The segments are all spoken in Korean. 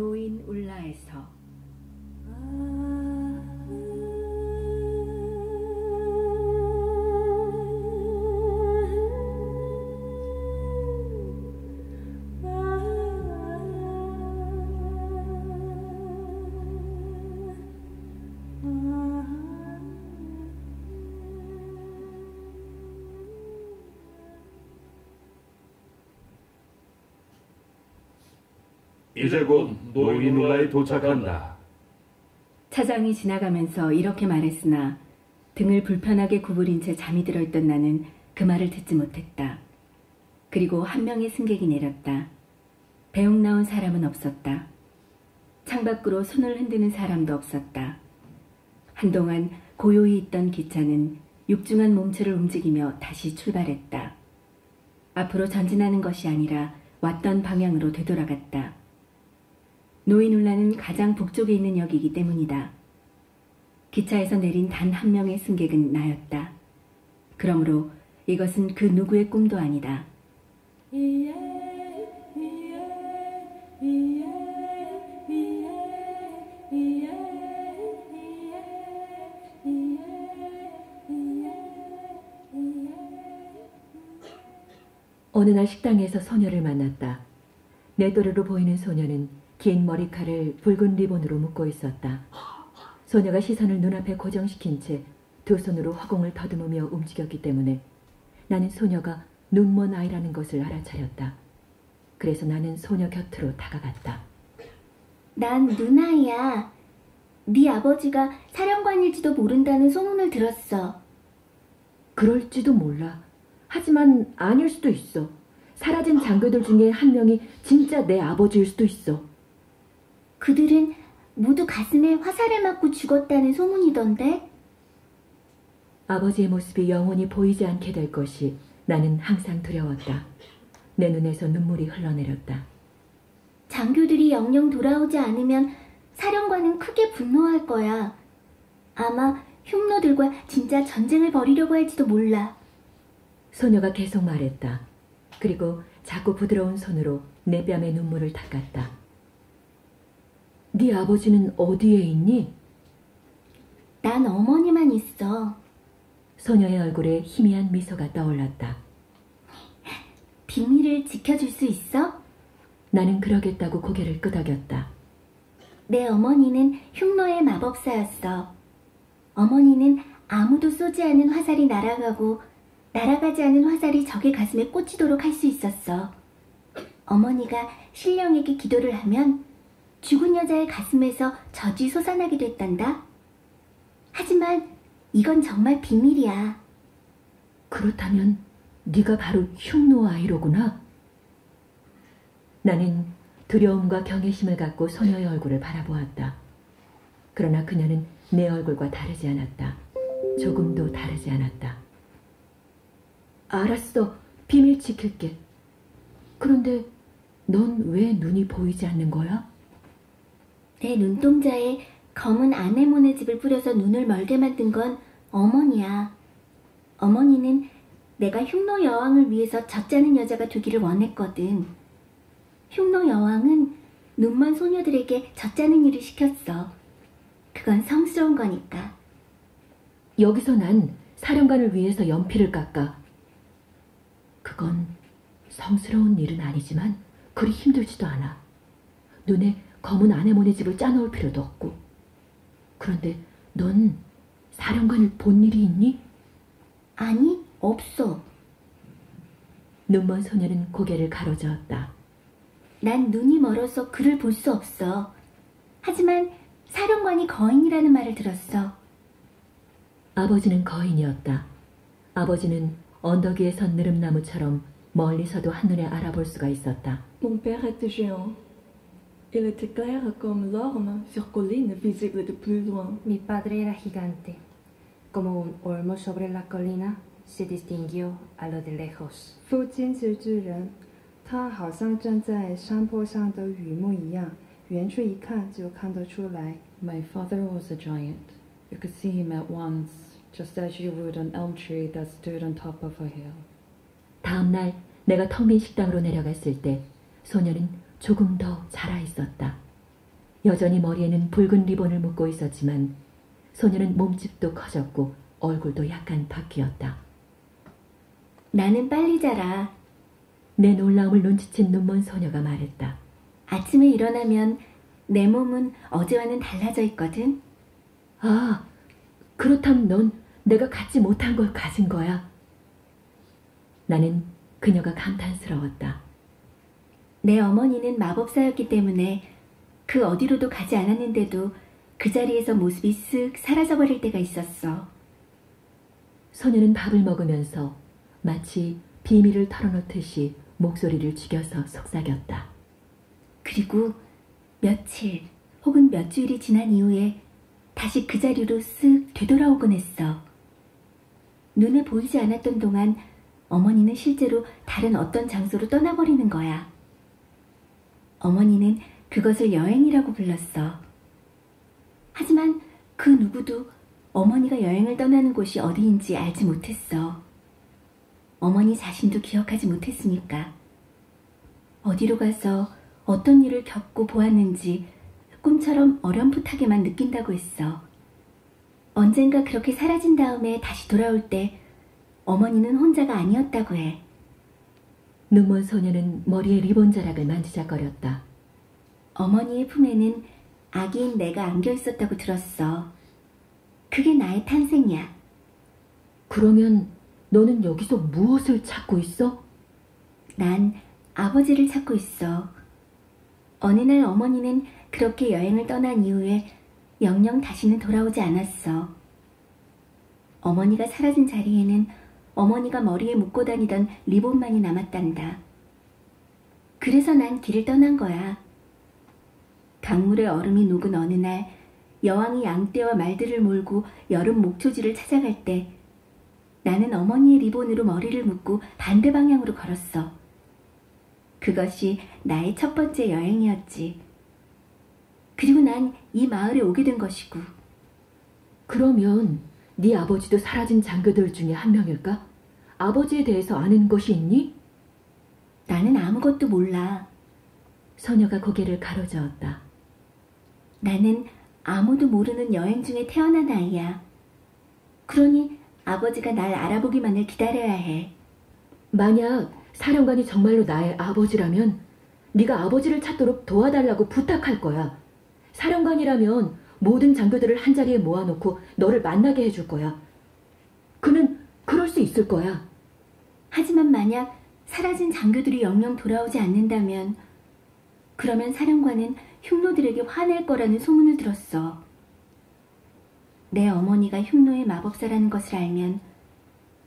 노인 울라에서. 이제 곧 노인울라에 도착한다. 차장이 지나가면서 이렇게 말했으나 등을 불편하게 구부린 채 잠이 들어있던 나는 그 말을 듣지 못했다. 그리고 한 명의 승객이 내렸다. 배웅 나온 사람은 없었다. 창밖으로 손을 흔드는 사람도 없었다. 한동안 고요히 있던 기차는 육중한 몸체를 움직이며 다시 출발했다. 앞으로 전진하는 것이 아니라 왔던 방향으로 되돌아갔다. 노인울라는 가장 북쪽에 있는 역이기 때문이다. 기차에서 내린 단 한 명의 승객은 나였다. 그러므로 이것은 그 누구의 꿈도 아니다. 어느 날 식당에서 소녀를 만났다. 내 또래로 보이는 소녀는 긴 머리칼을 붉은 리본으로 묶고 있었다. 소녀가 시선을 눈앞에 고정시킨 채 두 손으로 허공을 더듬으며 움직였기 때문에 나는 소녀가 눈먼 아이라는 것을 알아차렸다. 그래서 나는 소녀 곁으로 다가갔다. 난 누나야. 네 아버지가 사령관일지도 모른다는 소문을 들었어. 그럴지도 몰라. 하지만 아닐 수도 있어. 사라진 장교들 중에 한 명이 진짜 내 아버지일 수도 있어. 그들은 모두 가슴에 화살을 맞고 죽었다는 소문이던데? 아버지의 모습이 영원히 보이지 않게 될 것이 나는 항상 두려웠다. 내 눈에서 눈물이 흘러내렸다. 장교들이 영영 돌아오지 않으면 사령관은 크게 분노할 거야. 아마 흉노들과 진짜 전쟁을 벌이려고 할지도 몰라. 소녀가 계속 말했다. 그리고 자꾸 부드러운 손으로 내 뺨에 눈물을 닦았다. 네 아버지는 어디에 있니? 난 어머니만 있어. 소녀의 얼굴에 희미한 미소가 떠올랐다. 비밀을 지켜줄 수 있어? 나는 그러겠다고 고개를 끄덕였다. 내 어머니는 흉노의 마법사였어. 어머니는 아무도 쏘지 않은 화살이 날아가고 날아가지 않은 화살이 적의 가슴에 꽂히도록 할 수 있었어. 어머니가 신령에게 기도를 하면 죽은 여자의 가슴에서 젖이 솟아나게 됐단다. 하지만 이건 정말 비밀이야. 그렇다면 네가 바로 흉노 아이로구나. 나는 두려움과 경외심을 갖고 소녀의 얼굴을 바라보았다. 그러나 그녀는 내 얼굴과 다르지 않았다. 조금도 다르지 않았다. 알았어. 비밀 지킬게. 그런데 넌 왜 눈이 보이지 않는 거야? 내 눈동자에 검은 아네모네 즙을 뿌려서 눈을 멀게 만든 건 어머니야. 어머니는 내가 흉노 여왕을 위해서 젖자는 여자가 되기를 원했거든. 흉노 여왕은 눈먼 소녀들에게 젖자는 일을 시켰어. 그건 성스러운 거니까. 여기서 난 사령관을 위해서 연필을 깎아. 그건 성스러운 일은 아니지만 그리 힘들지도 않아. 눈에 검은 아네모네 즙을 짜놓을 필요도 없고. 그런데 넌 사령관을 본 일이 있니? 아니, 없어. 눈먼 소녀는 고개를 가로저었다. 난 눈이 멀어서 그를 볼 수 없어. 하지만 사령관이 거인이라는 말을 들었어. 아버지는 거인이었다. 아버지는 언덕 위에 선 느릅나무처럼 멀리서도 한눈에 알아볼 수가 있었다. Mon père était géant. Il était clair comme l'orme sur colline visible de plus loin. Mi padre era gigante. Como un olmo sobre la colina, se distinguió a lo de lejos. 父亲是巨人，他好像站在山坡上的雨幕一样，远处一看就看得出来。 My father was a giant. You could see him at once, just as you would an elm tree that stood on top of a hill. 다음 날 내가 텅 빈 식당으로 내려갔을 때 소녀는 조금 더 자라 있었다. 여전히 머리에는 붉은 리본을 묶고 있었지만 소녀는 몸집도 커졌고 얼굴도 약간 바뀌었다. 나는 빨리 자라. 내 놀라움을 눈치챈 눈먼 소녀가 말했다. 아침에 일어나면 내 몸은 어제와는 달라져 있거든. 아, 그렇다면 넌 내가 갖지 못한 걸 가진 거야. 나는 그녀가 감탄스러웠다. 내 어머니는 마법사였기 때문에 그 어디로도 가지 않았는데도 그 자리에서 모습이 쓱 사라져버릴 때가 있었어. 소녀는 밥을 먹으면서 마치 비밀을 털어놓듯이 목소리를 죽여서 속삭였다. 그리고 며칠 혹은 몇 주일이 지난 이후에 다시 그 자리로 쓱 되돌아오곤 했어. 눈에 보이지 않았던 동안 어머니는 실제로 다른 어떤 장소로 떠나버리는 거야. 어머니는 그것을 여행이라고 불렀어. 하지만 그 누구도 어머니가 여행을 떠나는 곳이 어디인지 알지 못했어. 어머니 자신도 기억하지 못했으니까. 어디로 가서 어떤 일을 겪고 보았는지 꿈처럼 어렴풋하게만 느낀다고 했어. 언젠가 그렇게 사라진 다음에 다시 돌아올 때 어머니는 혼자가 아니었다고 해. 눈먼 소녀는 머리에 리본 자락을 만지작거렸다. 어머니의 품에는 아기인 내가 안겨 있었다고 들었어. 그게 나의 탄생이야. 그러면 너는 여기서 무엇을 찾고 있어? 난 아버지를 찾고 있어. 어느 날 어머니는 그렇게 여행을 떠난 이후에 영영 다시는 돌아오지 않았어. 어머니가 사라진 자리에는 어머니가 머리에 묶고 다니던 리본만이 남았단다. 그래서 난 길을 떠난 거야. 강물의 얼음이 녹은 어느 날 여왕이 양떼와 말들을 몰고 여름 목초지를 찾아갈 때 나는 어머니의 리본으로 머리를 묶고 반대 방향으로 걸었어. 그것이 나의 첫 번째 여행이었지. 그리고 난 이 마을에 오게 된 것이고. 그러면 네 아버지도 사라진 장교들 중에 한 명일까? 아버지에 대해서 아는 것이 있니? 나는 아무것도 몰라. 소녀가 고개를 가로저었다. 나는 아무도 모르는 여행 중에 태어난 아이야. 그러니 아버지가 날 알아보기만을 기다려야 해. 만약 사령관이 정말로 나의 아버지라면 네가 아버지를 찾도록 도와달라고 부탁할 거야. 사령관이라면 모든 장교들을 한자리에 모아놓고 너를 만나게 해줄 거야. 그는 그럴 수 있을 거야. 하지만 만약 사라진 장교들이 영영 돌아오지 않는다면 그러면 사령관은 흉노들에게 화낼 거라는 소문을 들었어. 내 어머니가 흉노의 마법사라는 것을 알면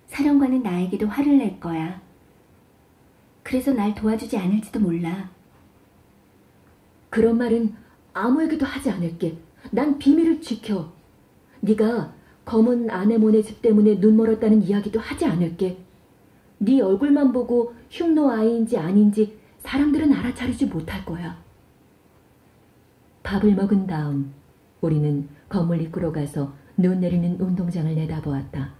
사령관은 나에게도 화를 낼 거야. 그래서 날 도와주지 않을지도 몰라. 그런 말은 아무에게도 하지 않을게. 난 비밀을 지켜. 네가 검은 아네몬의 집 때문에 눈 멀었다는 이야기도 하지 않을게. 네 얼굴만 보고 흉노 아이인지 아닌지 사람들은 알아차리지 못할 거야. 밥을 먹은 다음 우리는 건물 입구로 가서 눈 내리는 운동장을 내다보았다.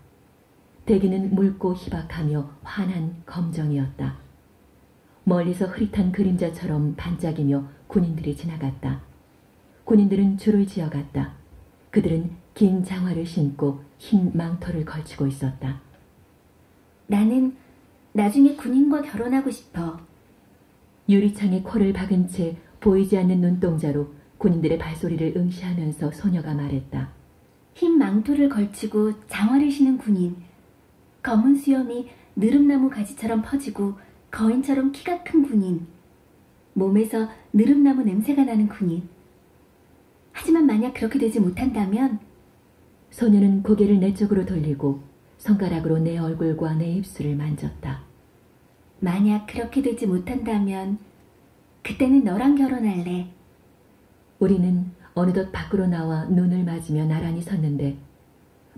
대기는 묽고 희박하며 환한 검정이었다. 멀리서 흐릿한 그림자처럼 반짝이며 군인들이 지나갔다. 군인들은 줄을 지어갔다. 그들은 긴 장화를 신고 흰 망토를 걸치고 있었다. 나는 나중에 군인과 결혼하고 싶어. 유리창에 코를 박은 채 보이지 않는 눈동자로 군인들의 발소리를 응시하면서 소녀가 말했다. 흰 망토를 걸치고 장화를 신은 군인. 검은 수염이 느릅나무 가지처럼 퍼지고 거인처럼 키가 큰 군인. 몸에서 느릅나무 냄새가 나는 군인. 하지만 만약 그렇게 되지 못한다면 소녀는 고개를 내 쪽으로 돌리고 손가락으로 내 얼굴과 내 입술을 만졌다. 만약 그렇게 되지 못한다면 그때는 너랑 결혼할래. 우리는 어느덧 밖으로 나와 눈을 맞으며 나란히 섰는데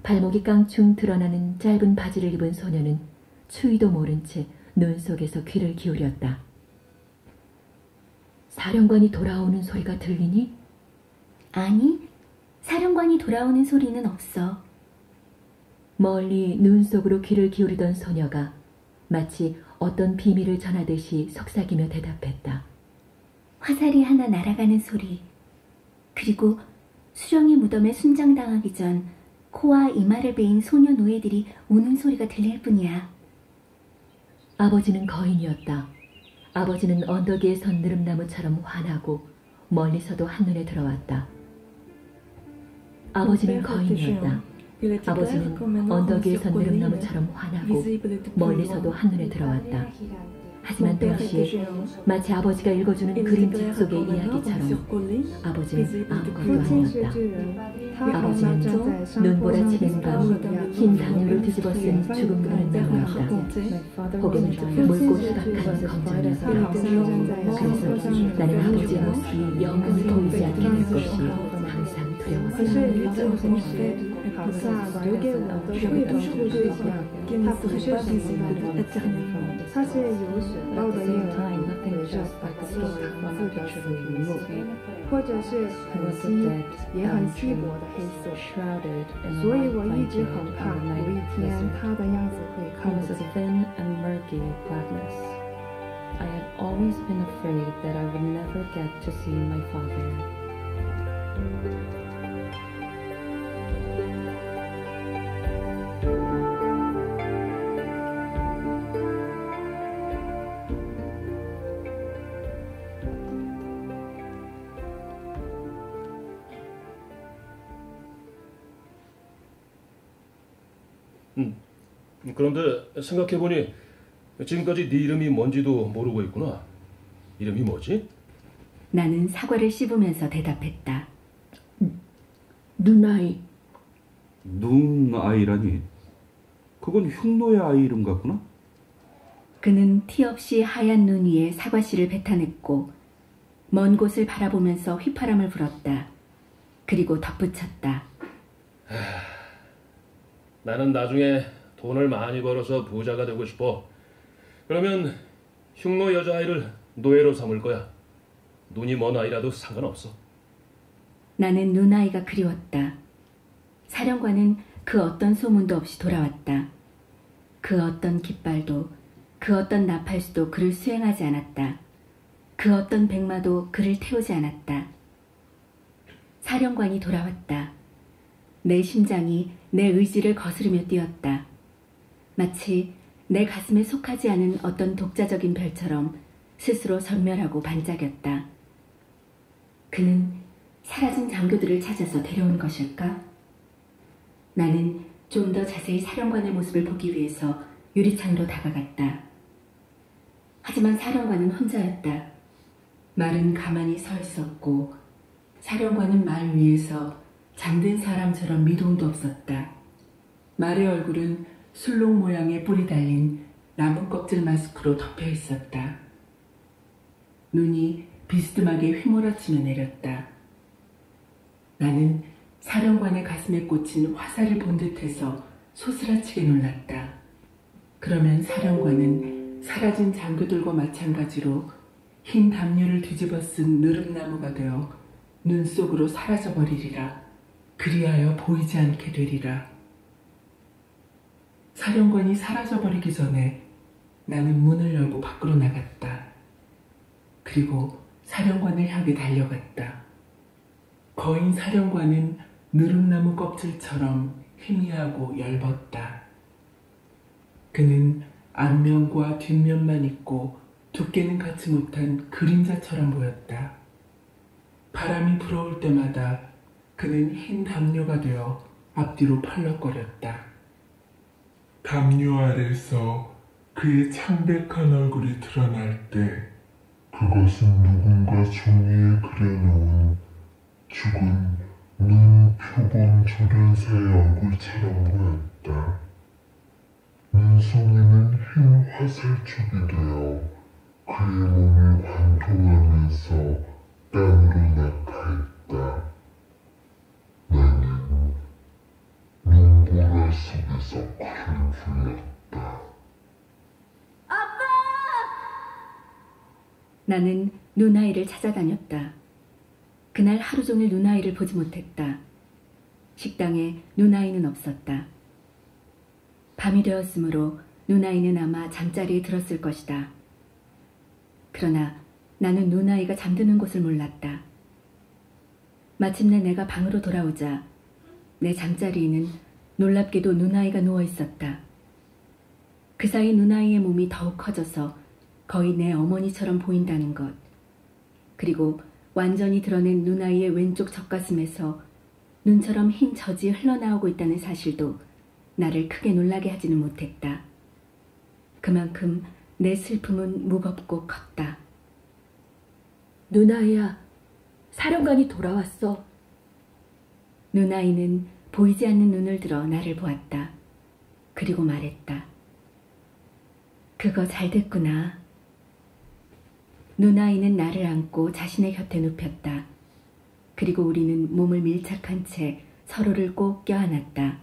발목이 깡충 드러나는 짧은 바지를 입은 소녀는 추위도 모른 채 눈 속에서 귀를 기울였다. 사령관이 돌아오는 소리가 들리니? 아니, 사령관이 돌아오는 소리는 없어. 멀리 눈 속으로 귀를 기울이던 소녀가 마치 어떤 비밀을 전하듯이 속삭이며 대답했다. 화살이 하나 날아가는 소리. 그리고 수령의 무덤에 순장당하기 전 코와 이마를 베인 소녀 노예들이 우는 소리가 들릴 뿐이야. 아버지는 거인이었다. 아버지는 언덕 위에 선 느릅나무처럼 환하고 멀리서도 한눈에 들어왔다. 아버지는 거인이었다. 아버지는 언덕의 선배름나무처럼 환하고 멀리서도 한눈에 들어왔다. 하지만 동시에 마치 아버지가 읽어주는 그림책 속의 이야기처럼 아버지는 아무것도 아니었다. 아버지는 눈보라 치는 밤흰 단열을 뒤집어 쓴 죽음 그는 나무였다. 혹은 물고 희박한 검정이었다. 그래서 나는 아버지의 모습이 영원히 보이지 않게 될 것이 항상 두려웠다. 与此同时，好像留给我的会不是不一样，它不是什么的，它是由雪豹的猎人围着白色糖渍的死鱼木，或者是很稀也很稀薄的黑色。 shrouded in 所以 white 我一直 blanket 很怕 on the 有一 night 天 blizzard. 他的样子会 It 看不 was a 见。 thin and murky blackness. I had always been afraid that I would never get to see my father. 그런데 생각해보니 지금까지 네 이름이 뭔지도 모르고 있구나. 이름이 뭐지? 나는 사과를 씹으면서 대답했다. 누나이 눈 아이라니. 그건 흉노의 아이 이름 같구나. 그는 티 없이 하얀 눈 위에 사과씨를 뱉어냈고 먼 곳을 바라보면서 휘파람을 불었다. 그리고 덧붙였다. 나는 나중에 돈을 많이 벌어서 부자가 되고 싶어. 그러면 흉노 여자아이를 노예로 삼을 거야. 눈이 먼 아이라도 상관없어. 나는 눈아이가 그리웠다. 사령관은 그 어떤 소문도 없이 돌아왔다. 그 어떤 깃발도, 그 어떤 나팔수도 그를 수행하지 않았다. 그 어떤 백마도 그를 태우지 않았다. 사령관이 돌아왔다. 내 심장이 내 의지를 거스르며 뛰었다. 마치 내 가슴에 속하지 않은 어떤 독자적인 별처럼 스스로 전멸하고 반짝였다. 그는 사라진 장교들을 찾아서 데려온 것일까? 나는 좀 더 자세히 사령관의 모습을 보기 위해서 유리창으로 다가갔다. 하지만 사령관은 혼자였다. 말은 가만히 서 있었고 사령관은 말 위에서 잠든 사람처럼 미동도 없었다. 말의 얼굴은 술록 모양의 뿔이 달린 나무 껍질 마스크로 덮여 있었다. 눈이 비스듬하게 휘몰아치며 내렸다. 나는 사령관의 가슴에 꽂힌 화살을 본 듯해서 소스라치게 놀랐다. 그러면 사령관은 사라진 장교들과 마찬가지로 흰 담요를 뒤집어 쓴 느릅나무가 되어 눈 속으로 사라져 버리리라. 그리하여 보이지 않게 되리라. 사령관이 사라져 버리기 전에 나는 문을 열고 밖으로 나갔다. 그리고 사령관을 향해 달려갔다. 거인 사령관은 느릅나무 껍질처럼 희미하고 엷었다. 그는 앞면과 뒷면만 있고 두께는 갖지 못한 그림자처럼 보였다. 바람이 불어올 때마다 그는 흰 담요가 되어 앞뒤로 펄럭거렸다. 담요 아래서 그의 창백한 얼굴이 드러날 때 그것은 누군가 종이에 그려놓은 죽은 눈 표범 조련사의 얼굴처럼 보였다. 눈송이는 흰 화살촉이 되어 그의 몸을 관통하면서 땅으로 낙하했다. 속에서 그를 불렀다. 나는 누나이를 찾아다녔다. 그날 하루 종일 누나이를 보지 못했다. 식당에 누나이는 없었다. 밤이 되었으므로 누나이는 아마 잠자리에 들었을 것이다. 그러나 나는 누나이가 잠드는 곳을 몰랐다. 마침내 내가 방으로 돌아오자 내 잠자리에는 놀랍게도 눈아이가 누워 있었다. 그 사이 눈아이의 몸이 더욱 커져서 거의 내 어머니처럼 보인다는 것. 그리고 완전히 드러낸 눈아이의 왼쪽 젖가슴에서 눈처럼 흰 젖이 흘러나오고 있다는 사실도 나를 크게 놀라게 하지는 못했다. 그만큼 내 슬픔은 무겁고 컸다. 누나야, 사령관이 돌아왔어. 눈아이는 보이지 않는 눈을 들어 나를 보았다. 그리고 말했다. 그거 잘 됐구나. 눈아이는 나를 안고 자신의 곁에 눕혔다. 그리고 우리는 몸을 밀착한 채 서로를 꼭 껴안았다.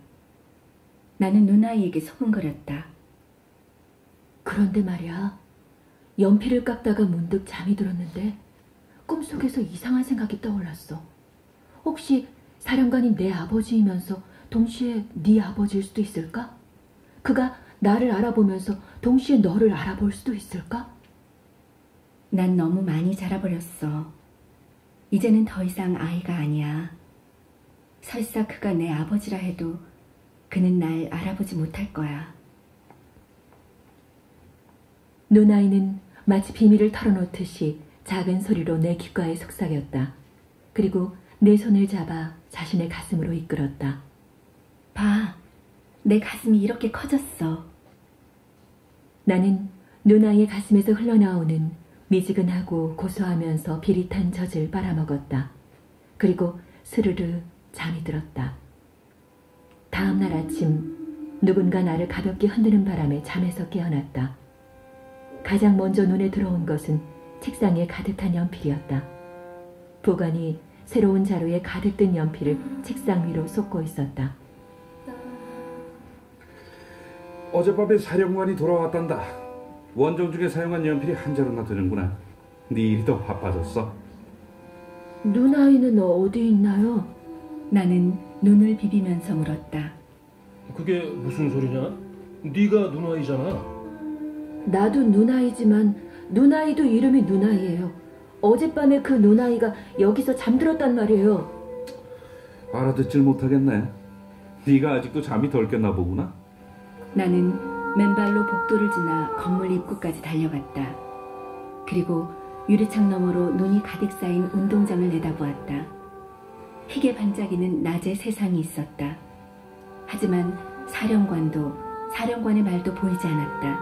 나는 눈아이에게 소근거렸다. 그런데 말이야, 연필을 깎다가 문득 잠이 들었는데 꿈속에서 이상한 생각이 떠올랐어. 혹시 사령관이 내 아버지이면서 동시에 네 아버지일 수도 있을까? 그가 나를 알아보면서 동시에 너를 알아볼 수도 있을까? 난 너무 많이 자라버렸어. 이제는 더 이상 아이가 아니야. 설사 그가 내 아버지라 해도 그는 날 알아보지 못할 거야. 눈아이는 마치 비밀을 털어놓듯이 작은 소리로 내 귓가에 속삭였다. 그리고 내 손을 잡아 자신의 가슴으로 이끌었다. 봐, 내 가슴이 이렇게 커졌어. 나는 누나의 가슴에서 흘러나오는 미지근하고 고소하면서 비릿한 젖을 빨아먹었다. 그리고 스르르 잠이 들었다. 다음 날 아침 누군가 나를 가볍게 흔드는 바람에 잠에서 깨어났다. 가장 먼저 눈에 들어온 것은 책상에 가득 탄 연필이었다. 보관이 새로운 자루에 가득 든 연필을 책상 위로 쏟고 있었다. 어젯밤에 사령관이 돌아왔단다. 원정 중에 사용한 연필이 한 자루나 되는구나. 네 일이 더 바빠졌어. 누나이는 어디 있나요? 나는 눈을 비비면서 물었다. 그게 무슨 소리냐? 네가 누나이잖아. 나도 누나이지만 누나이도 이름이 누나이예요. 어젯밤에 그 누나이가 여기서 잠들었단 말이에요. 알아듣질 못하겠네. 네가 아직도 잠이 덜 깼나 보구나. 나는 맨발로 복도를 지나 건물 입구까지 달려갔다. 그리고 유리창 너머로 눈이 가득 쌓인 운동장을 내다보았다. 희게 반짝이는 낮의 세상이 있었다. 하지만 사령관도 사령관의 말도 보이지 않았다.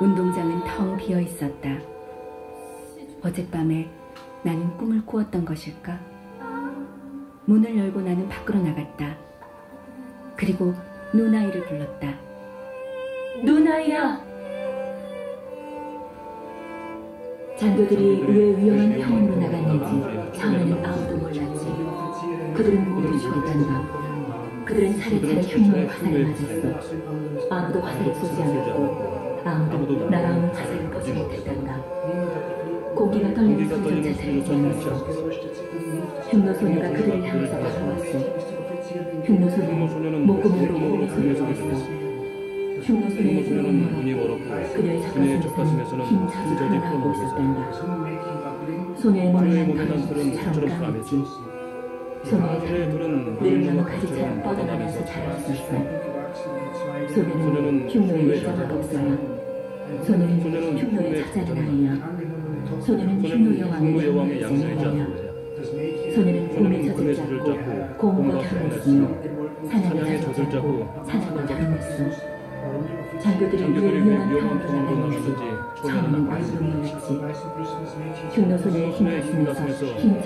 운동장은 텅 비어 있었다. 어젯밤에 나는 꿈을 꾸었던 것일까? 문을 열고 나는 밖으로 나갔다. 그리고 누나이를 불렀다. 누나이야! 장교들이 왜 위험한 탐험으로 나갔는지 처음에는 아무도 몰랐지. 그들은 모두 죽었단다. 그들은 차례차례 흉노의 화살에 맞았어. 아무도 화살을 쏘지 않았고 아무도 날아오는 화살을 보지 못했단다. 고기가 떨리는 소리조차 들리지 않았어. 흉노 소녀가 그들을 향해서 다가왔어. 흉노 소녀는 목구멍으로 몸을 소리쳤어. 흉노 소녀의 소녀는 눈이 멀었고 그녀의 젖이 흘러나오고 흘러나오고 있었단다. 소녀의 몸은 몸에 난 털은 처럼 털처럼 까맸지. 소녀의 털은 느릅나무 가지처럼 가지처럼 뻗어나면서 자랐었어. 소녀는 흉노의 여자가 없어요. 소녀는 흉노의 작자는 아니야. 소녀는 소녀는 여왕의 아니야. 자녀야. 소녀는 소녀는 젖을 공과 결혼했으며 사냥의 사냥의 젖을 젖을 짜고 짜고 사냥을 결혼했어. 장교들이 왜 위험한 나갔는지 나갔는지 처음에는 몰랐지. 흉노 소녀의 흰 소녀의 흰 가슴에서 가슴에서 흰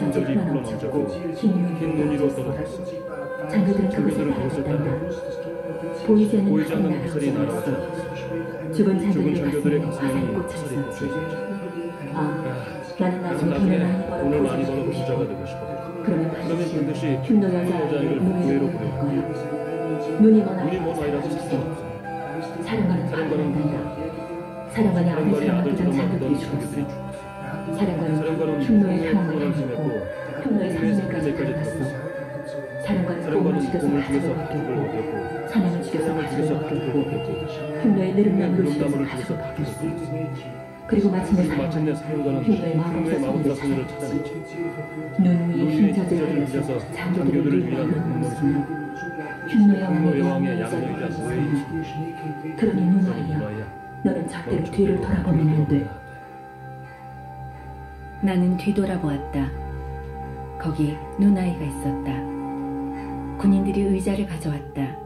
떨어졌어. 떨어졌어. 장교들은 그것을 따라갔단다. 보이지 않는 날아왔어. 날아왔어. 죽은 장교들의 가슴에 화살이 꽂혔었지. 아, 나는 나중에 나중에 돈을 많이 벌어 돈을 많이 벌어 부자가 되고 싶어. 그러면 그러면 반드시 반드시 흉노 여자아이를 노예로 보낼 보낼 거야. 눈이 먼 눈이 아이라서 찾았어. 찾았어. 사령관은 사령관은 아들처럼 아들처럼 아끼던 아끼던 장교들이 장교들이 죽었어. 사령관은 사령관은 흉노의 해냈고 해냈고 흉노의 산내까지 들어갔어. 들어갔어. 사령관은 사령관은 공을 죽여서 공을 가족을 죽여서 가족을 먹였고 먹였고 사냥을 죽여서 가족을 죽여서 가족을 먹였고 먹였고 흉노의 느릅나무를 죽여서 가족을 먹였어. 그리고 마침내 마침내 흉노의 흉노의 마법사 소녀를 찾아냈지. 눈 위에 흰자들 그려서 그려서 장교들을 위한 위한 눈물을 눈물을 흉노의 흉노의 왕의 왕의 양의자 양의자 노예이지. 그러니 누나야, 너는 절대로 넌 뒤를 돌아보면 안 돼. 나는 뒤돌아보았다. 거기 누나이가 있었다. 군인들이 의자를 가져왔다.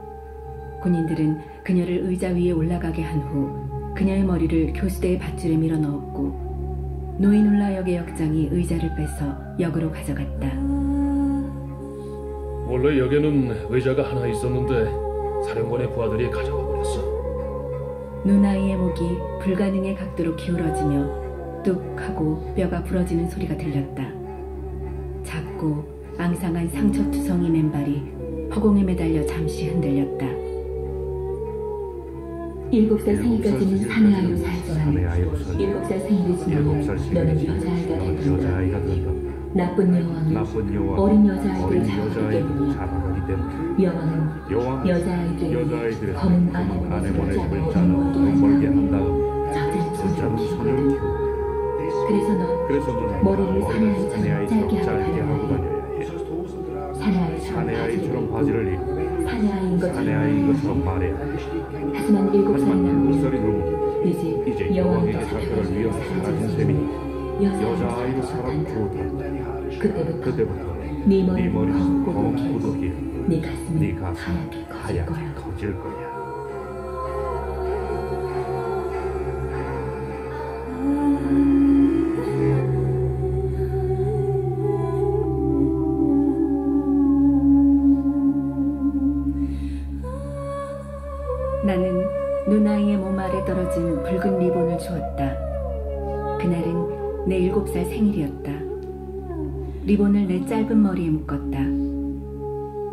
군인들은 그녀를 의자 위에 올라가게 한 후 그녀의 머리를 교수대의 밧줄에 밀어 넣었고 노인울라 역의 역장이 의자를 빼서 역으로 가져갔다. 원래 역에는 의자가 하나 있었는데 사령관의 부하들이 가져가 버렸어. 누나이의 목이 불가능의 각도로 기울어지며 뚝 하고 뼈가 부러지는 소리가 들렸다. 작고 앙상한 상처투성이 맨발이 허공에 매달려 잠시 흔들렸다. 일곱 살 생일까지는 사내 아이로 사내 살지만. 일곱 살 생일이 지나면 살 너는 생일이 여자아이가 된다. 나쁜 여왕은 나쁜 여왕 어린 여자아이들을. 자라기 때문에 여왕은 여왕 여자아이들에게 검은 검은 아내몬의 아내몬의 집을 집을 짜는 짜는 돈 벌게 한 다음 저자는 저자는 소녀를 키우고 그래서 넌 그래서 머리를 사내아이처럼 짧게 하고 다녀야 해 사내아이처럼 바지를 입고 사내아이인 것처럼 사내아이인 것처럼 말해야 해. 하지만 일곱 살이 넘으면 이제 여왕에게 잡혀갈 위험이 사라진 셈이니 여자아이로 살아도 좋다. 그때부터 그때부터 네네 머리는 머리는 검고 네 고독이 네 가슴은 네 하얗게 커질 거야. 리본을 내 짧은 머리에 묶었다.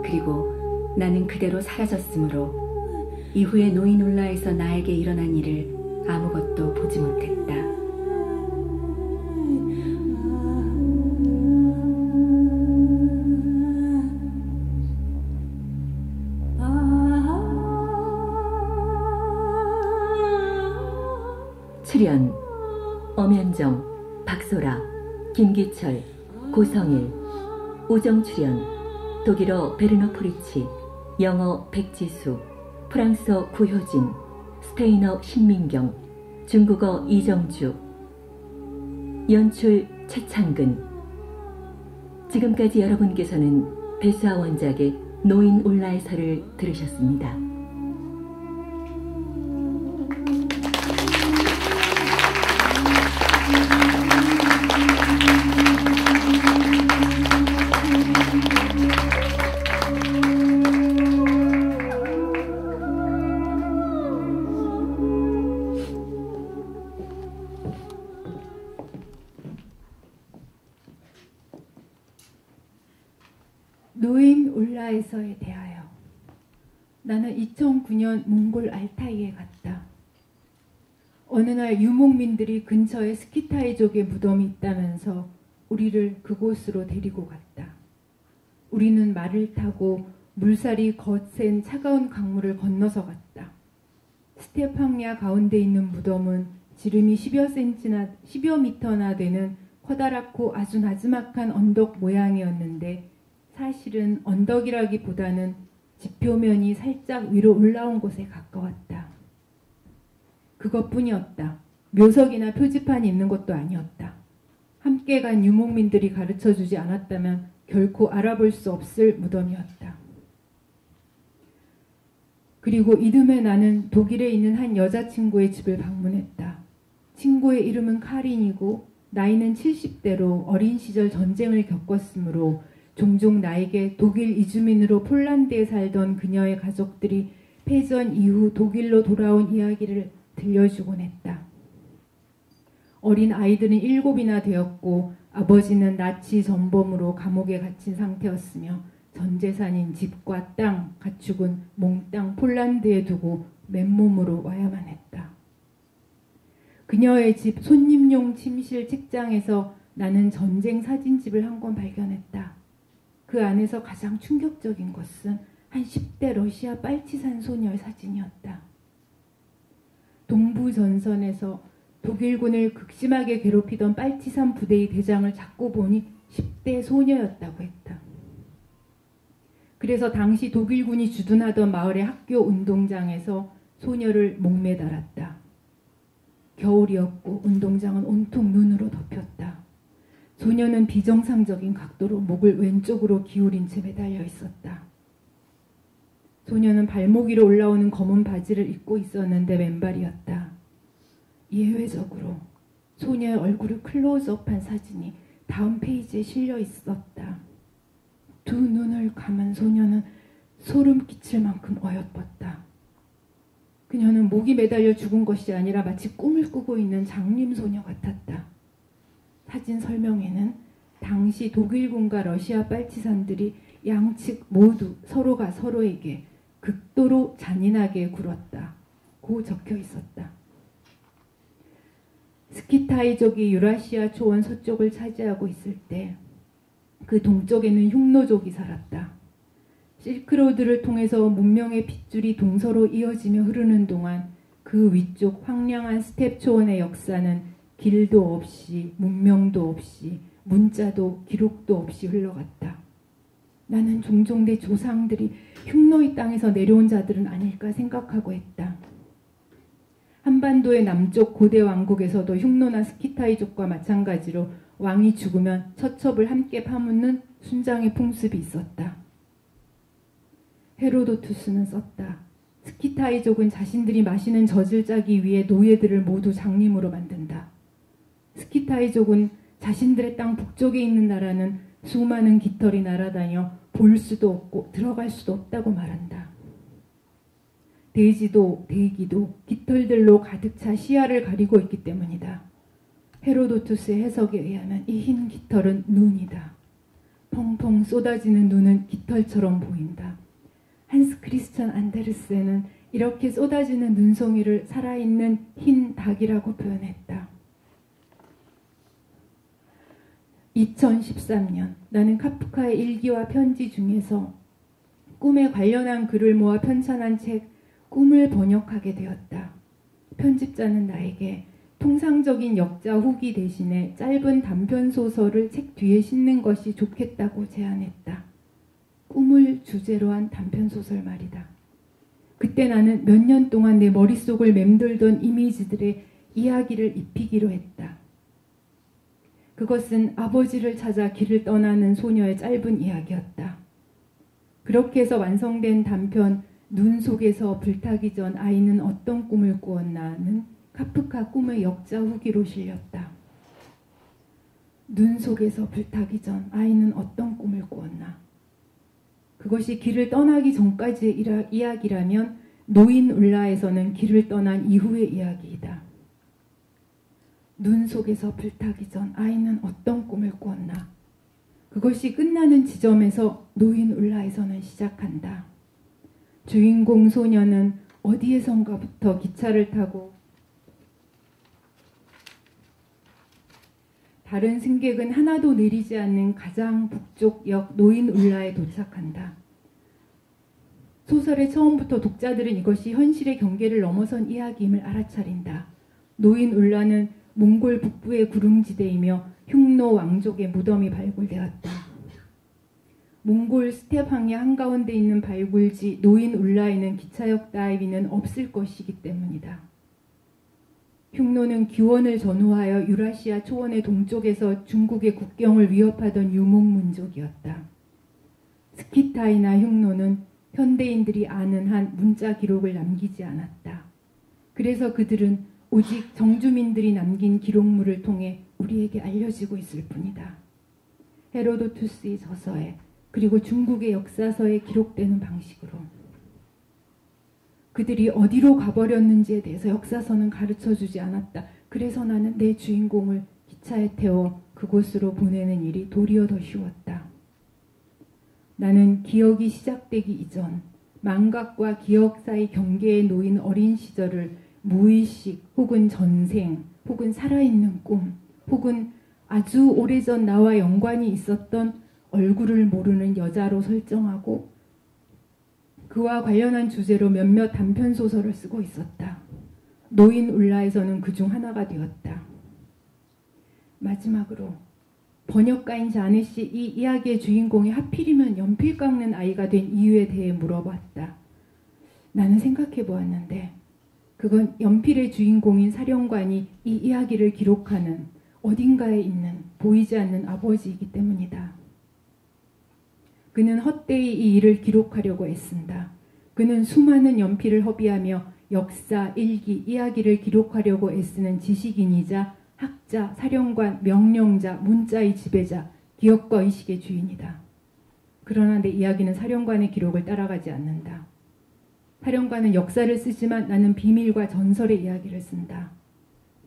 그리고 나는 그대로 사라졌으므로 이후에 노인울라에서 나에게 일어난 일을 아무것도 보지 못했다. 출연 엄현정, 박소라, 김기철, 고성일, 우정 출연 독일어 베르너 프리치, 영어 백지수, 프랑스어 구효진, 스페인어 신민경, 중국어 이정주, 연출 최창근. 지금까지 여러분께서는 배수아 원작의 노인 울라에서를 들으셨습니다. 노인 울라에서에 대하여 나는 2009년 몽골 알타이에 갔다. 어느 날 유목민들이 근처에 스키타이족의 무덤이 있다면서 우리를 그곳으로 데리고 갔다. 우리는 말을 타고 물살이 거센 차가운 강물을 건너서 갔다. 스테팡야 가운데 있는 무덤은 지름이 10여 센치나 10여 미터나 되는 커다랗고 아주 나지막한 언덕 모양이었는데 사실은 언덕이라기보다는 지표면이 살짝 위로 올라온 곳에 가까웠다. 그것뿐이었다. 묘석이나 표지판이 있는 것도 아니었다. 함께 간 유목민들이 가르쳐 주지 않았다면 결코 알아볼 수 없을 무덤이었다. 그리고 이듬해 나는 독일에 있는 한 여자친구의 집을 방문했다. 친구의 이름은 카린이고 나이는 70대로 어린 시절 전쟁을 겪었으므로 종종 나에게 독일 이주민으로 폴란드에 살던 그녀의 가족들이 패전 이후 독일로 돌아온 이야기를 들려주곤 했다. 어린 아이들은 일곱이나 되었고 아버지는 나치 전범으로 감옥에 갇힌 상태였으며 전 재산인 집과 땅, 가축은 몽땅 폴란드에 두고 맨몸으로 와야만 했다. 그녀의 집 손님용 침실 책장에서 나는 전쟁 사진집을 한 권 발견했다. 그 안에서 가장 충격적인 것은 한 10대 러시아 빨치산 소녀의 사진이었다. 동부 전선에서 독일군을 극심하게 괴롭히던 빨치산 부대의 대장을 잡고 보니 10대 소녀였다고 했다. 그래서 당시 독일군이 주둔하던 마을의 학교 운동장에서 소녀를 목매달았다. 겨울이었고 운동장은 온통 눈으로 덮였다. 소녀는 비정상적인 각도로 목을 왼쪽으로 기울인 채 매달려 있었다. 소녀는 발목 위로 올라오는 검은 바지를 입고 있었는데 맨발이었다. 예외적으로 소녀의 얼굴을 클로즈업한 사진이 다음 페이지에 실려 있었다. 두 눈을 감은 소녀는 소름 끼칠 만큼 어여뻤다. 그녀는 목이 매달려 죽은 것이 아니라 마치 꿈을 꾸고 있는 장림 소녀 같았다. 사진 설명에는 당시 독일군과 러시아 빨치산들이 양측 모두 서로가 서로에게 극도로 잔인하게 굴었다. 고 적혀 있었다. 스키타이족이 유라시아 초원 서쪽을 차지하고 있을 때 그 동쪽에는 흉노족이 살았다. 실크로드를 통해서 문명의 핏줄이 동서로 이어지며 흐르는 동안 그 위쪽 황량한 스텝 초원의 역사는 길도 없이 문명도 없이 문자도 기록도 없이 흘러갔다. 나는 종종 내 조상들이 흉노의 땅에서 내려온 자들은 아닐까 생각하곤 했다. 한반도의 남쪽 고대 왕국에서도 흉노나 스키타이족과 마찬가지로 왕이 죽으면 처첩을 함께 파묻는 순장의 풍습이 있었다. 헤로도투스는 썼다. 스키타이족은 자신들이 마시는 젖을 짜기 위해 노예들을 모두 장님으로 만든다. 스키타이족은 자신들의 땅 북쪽에 있는 나라는 수많은 깃털이 날아다녀 볼 수도 없고 들어갈 수도 없다고 말한다. 대지도 대기도 깃털들로 가득 차 시야를 가리고 있기 때문이다. 헤로도투스의 해석에 의하면 이 흰 깃털은 눈이다. 펑펑 쏟아지는 눈은 깃털처럼 보인다. 한스 크리스천 안데르센은 이렇게 쏟아지는 눈송이를 살아있는 흰 닭이라고 표현했다. 2013년 나는 카프카의 일기와 편지 중에서 꿈에 관련한 글을 모아 편찬한 책 꿈을 번역하게 되었다. 편집자는 나에게 통상적인 역자 후기 대신에 짧은 단편 소설을 책 뒤에 싣는 것이 좋겠다고 제안했다. 꿈을 주제로 한 단편 소설 말이다. 그때 나는 몇 년 동안 내 머릿속을 맴돌던 이미지들의 이야기를 입히기로 했다. 그것은 아버지를 찾아 길을 떠나는 소녀의 짧은 이야기였다. 그렇게 해서 완성된 단편 눈 속에서 불타기 전 아이는 어떤 꿈을 꾸었나는 카프카 꿈의 역자 후기로 실렸다. 눈 속에서 불타기 전 아이는 어떤 꿈을 꾸었나? 그것이 길을 떠나기 전까지의 이야기라면 노인 울라에서는 길을 떠난 이후의 이야기이다. 눈 속에서 불타기 전 아이는 어떤 꿈을 꾸었나? 그것이 끝나는 지점에서 노인 울라에서는 시작한다. 주인공 소녀는 어디에선가부터 기차를 타고 다른 승객은 하나도 내리지 않는 가장 북쪽 역 노인 울라에 도착한다. 소설의 처음부터 독자들은 이것이 현실의 경계를 넘어선 이야기임을 알아차린다. 노인 울라는 몽골 북부의 구릉지대이며 흉노 왕족의 무덤이 발굴되었다. 몽골 스텝 황야 한가운데 있는 발굴지 노인 울라에는 기차역 따위는 없을 것이기 때문이다. 흉노는 기원을 전후하여 유라시아 초원의 동쪽에서 중국의 국경을 위협하던 유목민족이었다. 스키타이나 흉노는 현대인들이 아는 한 문자 기록을 남기지 않았다. 그래서 그들은 오직 정주민들이 남긴 기록물을 통해 우리에게 알려지고 있을 뿐이다. 헤로도투스의 저서에 그리고 중국의 역사서에 기록되는 방식으로 그들이 어디로 가버렸는지에 대해서 역사서는 가르쳐 주지 않았다. 그래서 나는 내 주인공을 기차에 태워 그곳으로 보내는 일이 도리어 더 쉬웠다. 나는 기억이 시작되기 이전 망각과 기억 사이 경계에 놓인 어린 시절을 무의식 혹은 전생 혹은 살아있는 꿈 혹은 아주 오래전 나와 연관이 있었던 얼굴을 모르는 여자로 설정하고 그와 관련한 주제로 몇몇 단편 소설을 쓰고 있었다. 노인 울라에서는 그 중 하나가 되었다. 마지막으로 번역가인 자넷이 이 이야기의 주인공이 하필이면 연필 깎는 아이가 된 이유에 대해 물어봤다. 나는 생각해 보았는데 그건 연필의 주인공인 사령관이 이 이야기를 기록하는 어딘가에 있는 보이지 않는 아버지이기 때문이다. 그는 헛되이 이 일을 기록하려고 애쓴다. 그는 수많은 연필을 허비하며 역사, 일기, 이야기를 기록하려고 애쓰는 지식인이자 학자, 사령관, 명령자, 문자의 지배자, 기억과 의식의 주인이다. 그러나 내 이야기는 사령관의 기록을 따라가지 않는다. 사령관은 역사를 쓰지만 나는 비밀과 전설의 이야기를 쓴다.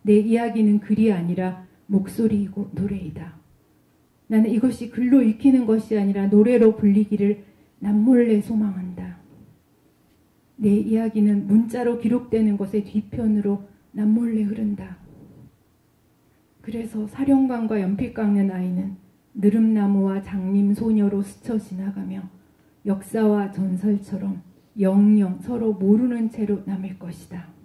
내 이야기는 글이 아니라 목소리이고 노래이다. 나는 이것이 글로 읽히는 것이 아니라 노래로 불리기를 남몰래 소망한다. 내 이야기는 문자로 기록되는 것의 뒤편으로 남몰래 흐른다. 그래서 사령관과 연필 깎는 아이는 느릅나무와 장님 소녀로 스쳐 지나가며 역사와 전설처럼 영영 서로 모르는 채로 남을 것이다.